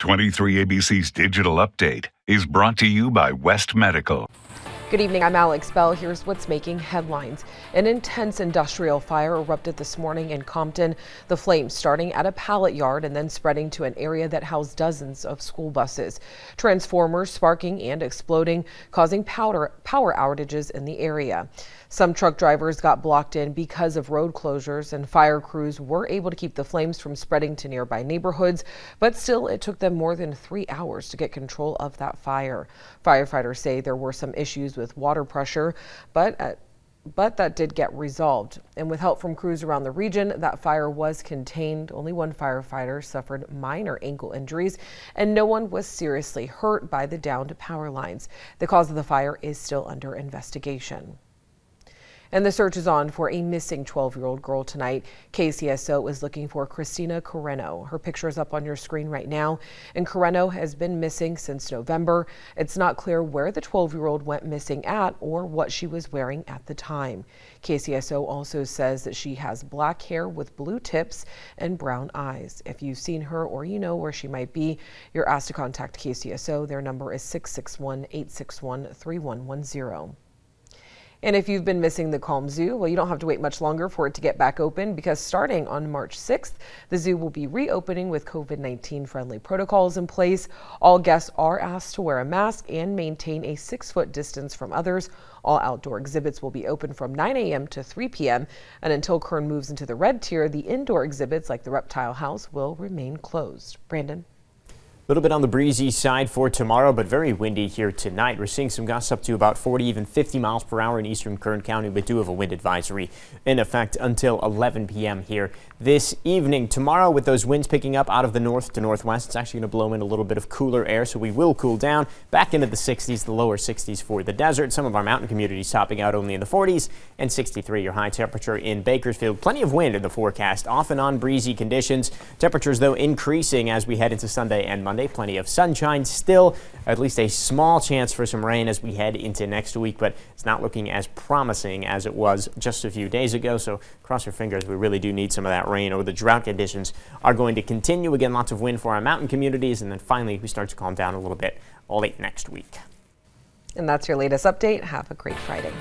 23 ABC's digital update is brought to you by West Medical. Good evening, I'm Alex Bell. Here's what's making headlines. An intense industrial fire erupted this morning in Compton. The flames starting at a pallet yard and then spreading to an area that housed dozens of school buses. Transformers sparking and exploding, causing powder, power outages in the area. Some truck drivers got blocked in because of road closures, and fire crews were able to keep the flames from spreading to nearby neighborhoods, but still it took them more than three hours to get control of that fire. Firefighters say there were some issues with water pressure, but at but that did get resolved. And with help from crews around the region, that fire was contained. Only one firefighter suffered minor ankle injuries, and no one was seriously hurt by the downed power lines. The cause of the fire is still under investigation. And the search is on for a missing 12 year old girl tonight. KCSO is looking for Christina Carreno. Her picture is up on your screen right now. And Carreno has been missing since November. It's not clear where the 12 year old went missing at or what she was wearing at the time. KCSO also says that she has black hair with blue tips and brown eyes. If you've seen her or you know where she might be, you're asked to contact KCSO. Their number is 661 861 3110. And if you've been missing the Calm Zoo, well, you don't have to wait much longer for it to get back open because starting on March 6th, the zoo will be reopening with COVID 19 friendly protocols in place. All guests are asked to wear a mask and maintain a six foot distance from others. All outdoor exhibits will be open from 9 a.m. to 3 p.m. And until Kern moves into the red tier, the indoor exhibits like the reptile house will remain closed. Brandon. A little bit on the breezy side for tomorrow, but very windy here tonight. We're seeing some gusts up to about 40, even 50 miles per hour in eastern Kern County. We do have a wind advisory in effect until 11 p.m. here this evening. Tomorrow, with those winds picking up out of the north to northwest, it's actually going to blow in a little bit of cooler air, so we will cool down back into the 60s, the lower 60s for the desert. Some of our mountain communities topping out only in the 40s and 63 your high temperature in Bakersfield. Plenty of wind in the forecast, off and on breezy conditions. Temperatures, though, increasing as we head into Sunday and Monday. Sunday. Plenty of sunshine still, at least a small chance for some rain as we head into next week, but it's not looking as promising as it was just a few days ago. So cross your fingers. We really do need some of that rain or the drought conditions are going to continue. Again, lots of wind for our mountain communities. And then finally, we start to calm down a little bit all late next week. And that's your latest update. Have a great Friday.